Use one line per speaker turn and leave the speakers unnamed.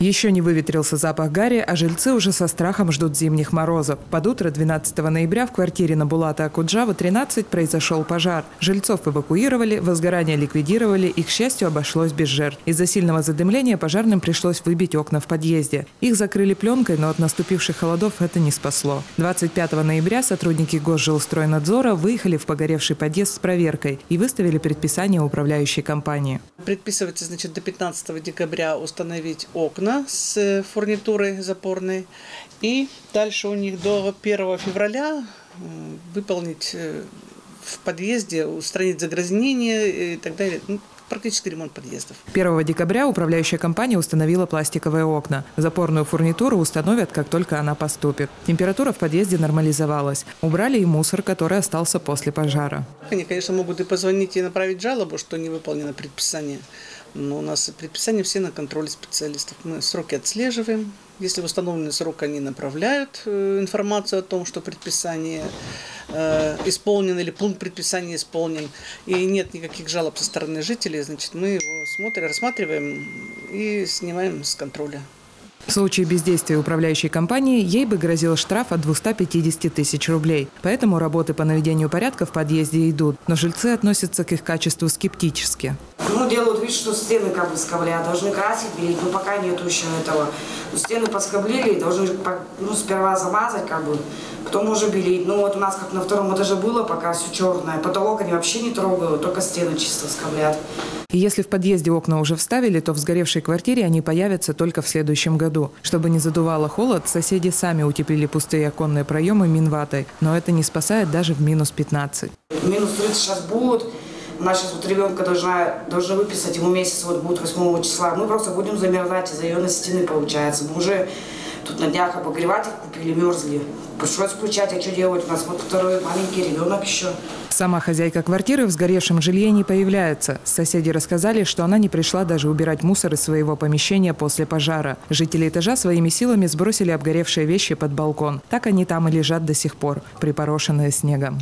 Еще не выветрился запах гари, а жильцы уже со страхом ждут зимних морозов. Под утро 12 ноября в квартире на Булата Акуджава 13 произошел пожар. Жильцов эвакуировали, возгорание ликвидировали и, к счастью, обошлось без жертв. Из-за сильного задымления пожарным пришлось выбить окна в подъезде. Их закрыли пленкой, но от наступивших холодов это не спасло. 25 ноября сотрудники Госжилстройнадзора выехали в погоревший подъезд с проверкой и выставили предписание управляющей компании.
Предписывается, значит, до 15 декабря установить окна с фурнитурой запорной. И дальше у них до 1 февраля выполнить э, в подъезде, устранить загрязнение и так далее. Ну, практически ремонт подъездов.
1 декабря управляющая компания установила пластиковые окна. Запорную фурнитуру установят, как только она поступит. Температура в подъезде нормализовалась. Убрали и мусор, который остался после пожара.
Они, конечно, могут и позвонить и направить жалобу, что не выполнено предписание. Но у нас предписания все на контроле специалистов. Мы сроки отслеживаем. Если в установленный срок они направляют э, информацию о том, что предписание э, исполнен или пункт предписания исполнен, и нет никаких жалоб со стороны жителей, значит, мы его смотрим, рассматриваем и снимаем с контроля.
В случае бездействия управляющей компании ей бы грозил штраф от 250 тысяч рублей. Поэтому работы по наведению порядка в подъезде идут. Но жильцы относятся к их качеству скептически.
Ну, делают вид, что стены как бы скоблят, должны красить, белить, но пока нету еще этого. Ну, стены поскоблили, должны ну, сперва замазать, как бы, потом уже белить. Ну, вот у нас как на втором этаже было, пока все черное. Потолок они вообще не трогают, только стены чисто скоблят.
И если в подъезде окна уже вставили, то в сгоревшей квартире они появятся только в следующем году. Чтобы не задувало холод, соседи сами утеплили пустые оконные проемы минватой. Но это не спасает даже в минус 15.
Минус 30 сейчас будут. У нас сейчас вот ребенка должна, должна выписать, ему месяц вот будет 8 числа. Мы просто будем замерзать из-за ее на стены, получается. Мы уже тут на днях обогреватель купили, мерзли. Пришлось включать, а что делать? У нас вот второй маленький ребенок еще.
Сама хозяйка квартиры в сгоревшем жилье не появляется. Соседи рассказали, что она не пришла даже убирать мусор из своего помещения после пожара. Жители этажа своими силами сбросили обгоревшие вещи под балкон. Так они там и лежат до сих пор, припорошенные снегом.